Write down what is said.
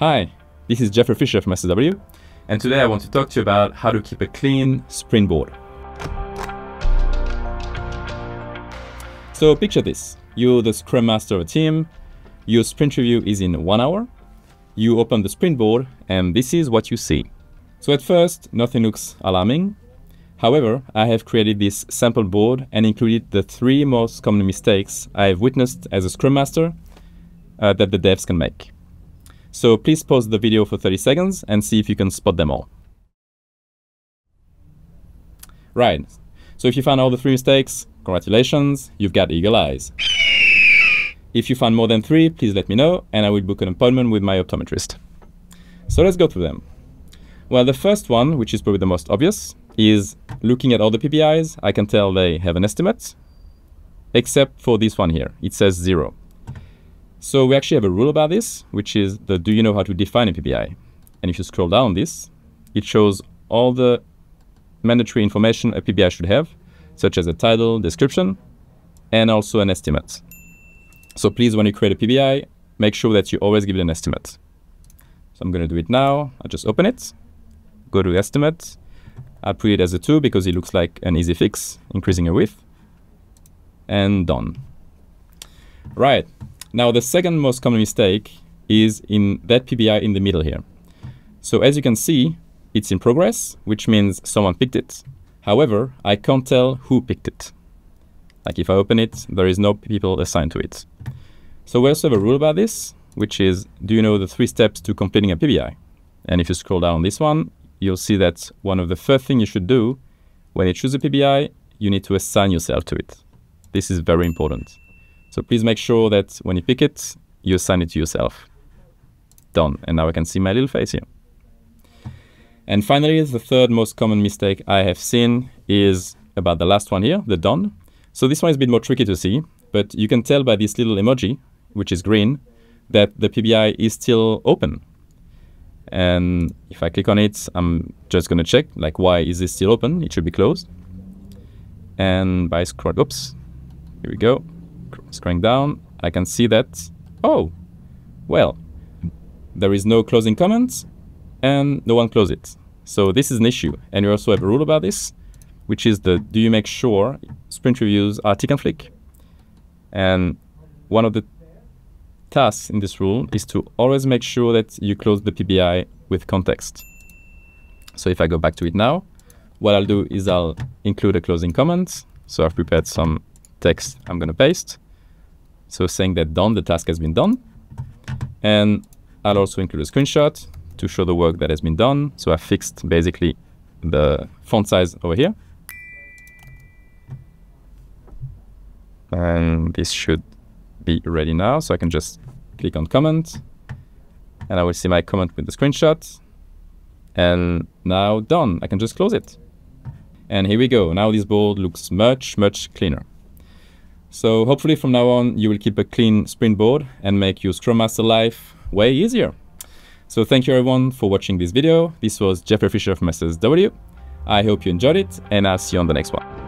Hi, this is Jeoffrey Fischer from SSW, and today I want to talk to you about how to keep a clean sprint board. So picture this. You're the Scrum Master of a team, your sprint review is in one hour, you open the sprint board, and this is what you see. So at first, nothing looks alarming. However, I have created this sample board and included the three most common mistakes I have witnessed as a Scrum Master uh, that the devs can make. So please pause the video for 30 seconds and see if you can spot them all. Right, so if you found all the three mistakes, congratulations, you've got eagle eyes. If you find more than three, please let me know and I will book an appointment with my optometrist. So let's go through them. Well, the first one, which is probably the most obvious, is looking at all the PBIs, I can tell they have an estimate, except for this one here. It says zero. So we actually have a rule about this, which is the do you know how to define a PBI? And if you scroll down this, it shows all the mandatory information a PBI should have, such as a title, description, and also an estimate. So please, when you create a PBI, make sure that you always give it an estimate. So I'm going to do it now. I'll just open it, go to estimate. I'll put it as a 2 because it looks like an easy fix, increasing a width. And done. Right. Now, the second most common mistake is in that PBI in the middle here. So as you can see, it's in progress, which means someone picked it. However, I can't tell who picked it. Like if I open it, there is no people assigned to it. So we also have a rule about this, which is, do you know the three steps to completing a PBI? And if you scroll down on this one, you'll see that one of the first things you should do when you choose a PBI, you need to assign yourself to it. This is very important. So please make sure that when you pick it, you assign it to yourself. Done. And now I can see my little face here. And finally, the third most common mistake I have seen is about the last one here, the done. So this one is a bit more tricky to see, but you can tell by this little emoji, which is green, that the PBI is still open. And if I click on it, I'm just going to check, like, why is this still open? It should be closed. And by scroll, oops, here we go scrolling down, I can see that, oh, well, there is no closing comments and no one closed it. So this is an issue. And you also have a rule about this, which is the do you make sure sprint reviews are tick and flick? And one of the tasks in this rule is to always make sure that you close the PBI with context. So if I go back to it now, what I'll do is I'll include a closing comment. So I've prepared some text I'm going to paste. So saying that done, the task has been done. And I'll also include a screenshot to show the work that has been done. So I fixed basically the font size over here. And this should be ready now. So I can just click on comment and I will see my comment with the screenshot. And now done. I can just close it. And here we go. Now this board looks much, much cleaner. So hopefully from now on, you will keep a clean sprint board and make your Scrum Master life way easier. So thank you everyone for watching this video. This was Jeoffrey Fischer from SSW. I hope you enjoyed it and I'll see you on the next one.